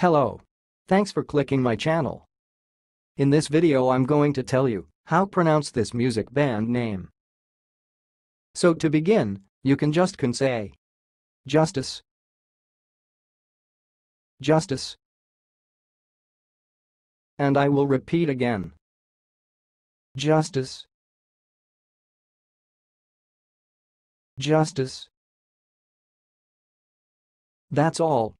Hello. Thanks for clicking my channel. In this video I'm going to tell you how pronounce this music band name. So to begin, you can just can say Justice Justice and I will repeat again. Justice Justice That's all,